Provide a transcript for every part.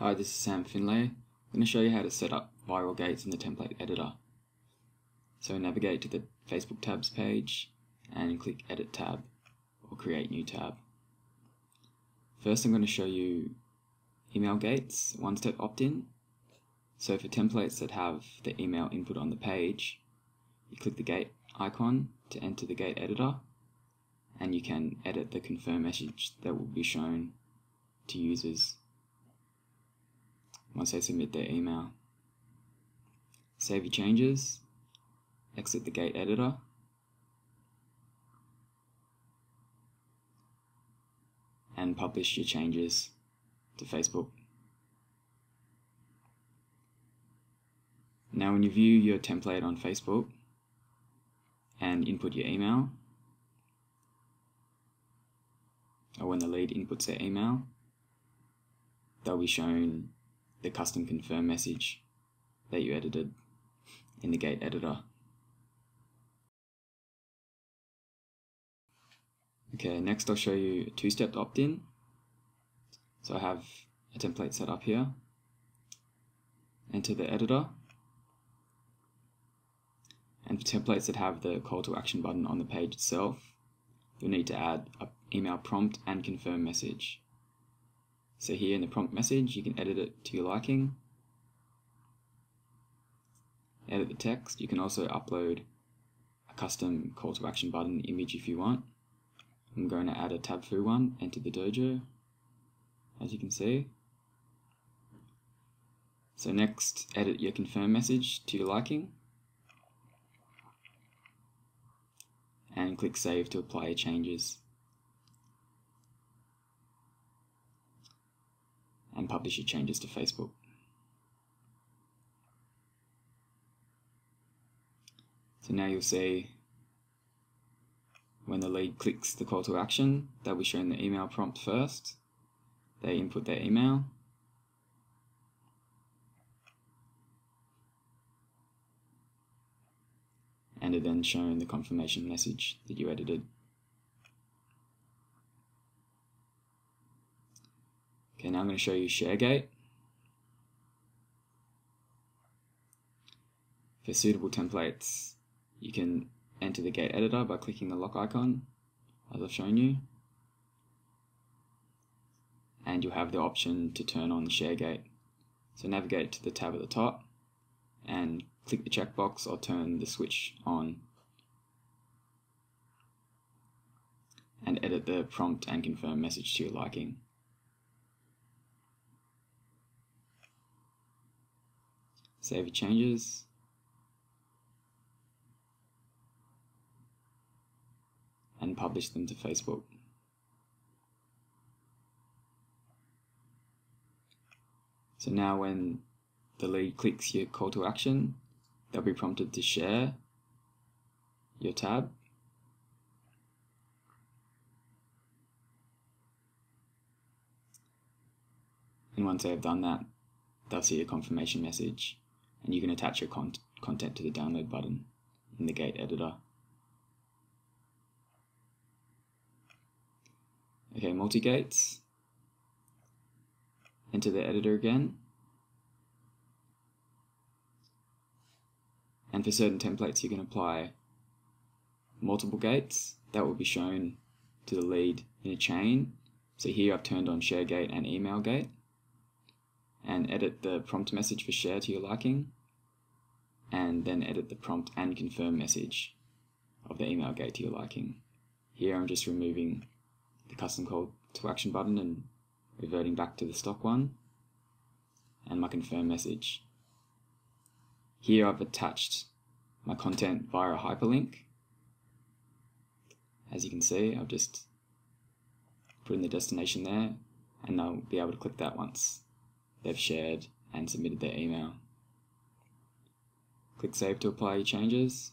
Hi, this is Sam Finlay. I'm going to show you how to set up viral gates in the template editor. So navigate to the Facebook tabs page and click Edit tab or Create New tab. First I'm going to show you email gates, one-step opt-in. So for templates that have the email input on the page, you click the gate icon to enter the gate editor and you can edit the confirm message that will be shown to users once they submit their email. Save your changes, exit the gate editor, and publish your changes to Facebook. Now when you view your template on Facebook and input your email, or when the lead inputs their email, they'll be shown the custom confirm message that you edited in the gate editor. Okay, next I'll show you a two-step opt-in. So I have a template set up here. Enter the editor. And for templates that have the call to action button on the page itself, you'll need to add an email prompt and confirm message. So here in the prompt message, you can edit it to your liking. Edit the text. You can also upload a custom call to action button image if you want. I'm going to add a TabFu one, enter the dojo, as you can see. So next, edit your confirm message to your liking. And click save to apply your changes. And publish your changes to Facebook. So now you'll see when the lead clicks the call to action, they'll be shown the email prompt first. They input their email. And are then shown the confirmation message that you edited. Okay, now I'm going to show you ShareGate. For suitable templates, you can enter the gate editor by clicking the lock icon, as I've shown you. And you'll have the option to turn on the ShareGate. So navigate to the tab at the top and click the checkbox or turn the switch on and edit the prompt and confirm message to your liking. Save changes. And publish them to Facebook. So now when the lead clicks your call to action, they'll be prompted to share your tab. And once they have done that, they'll see a confirmation message and you can attach your con content to the download button in the gate editor. Okay, multi-gates. Enter the editor again. And for certain templates you can apply multiple gates that will be shown to the lead in a chain. So here I've turned on share gate and email gate and edit the prompt message for share to your liking and then edit the prompt and confirm message of the email gate to your liking. Here I'm just removing the custom call to action button and reverting back to the stock one and my confirm message. Here I've attached my content via a hyperlink. As you can see, I've just put in the destination there and they'll be able to click that once they've shared and submitted their email. Click Save to apply your changes.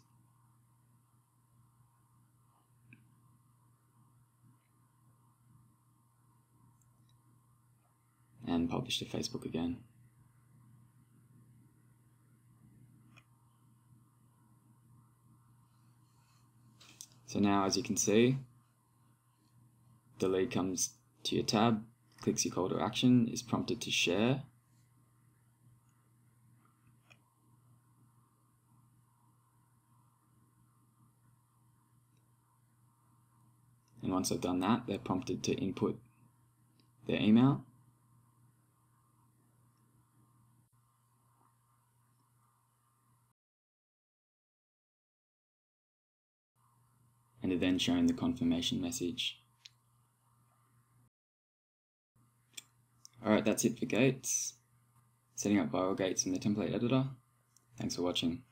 And publish to Facebook again. So now as you can see, the lead comes to your tab, clicks your call to action, is prompted to share. And once I've done that, they're prompted to input their email. and are then shown the confirmation message Alright, that's it for gates. Setting up viral gates in the template editor. Thanks for watching.